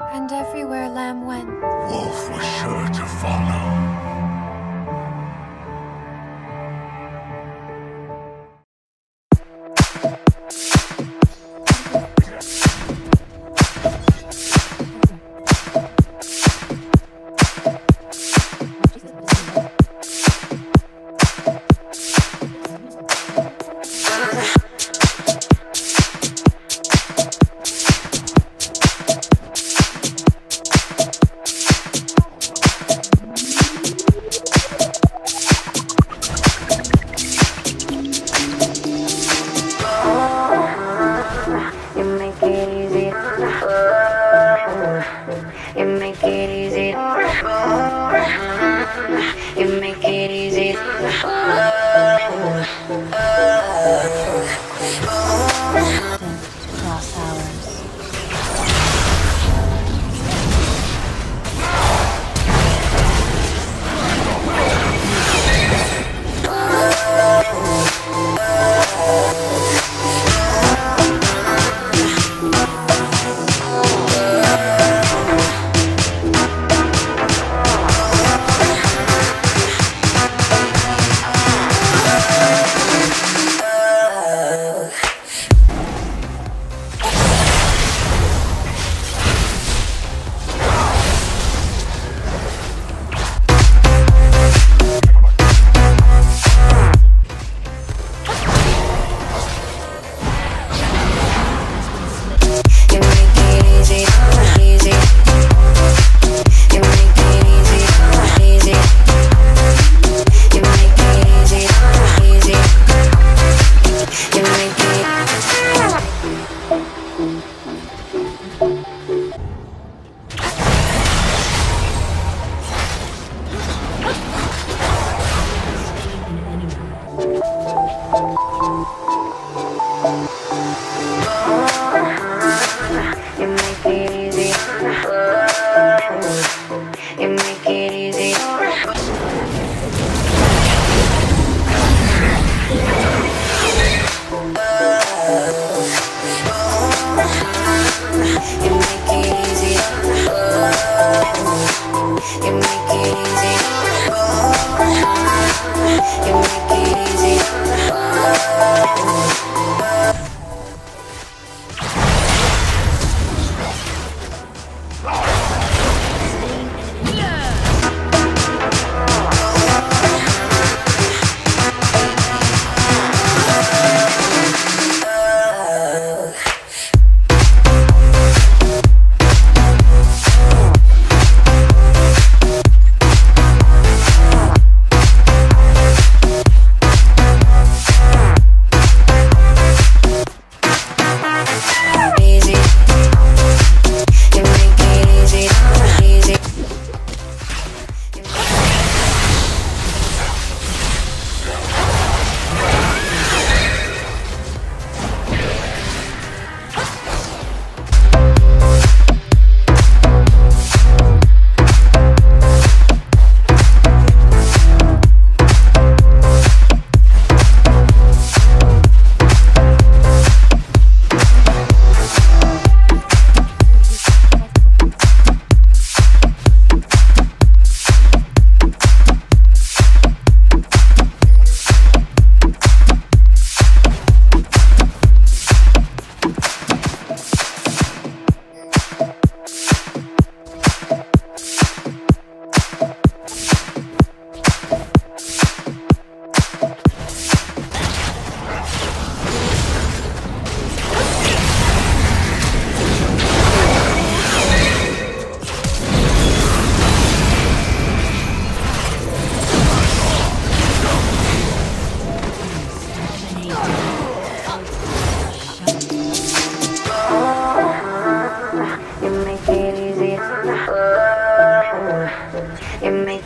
And everywhere Lamb went, Wolf was sure to follow. give me. It makes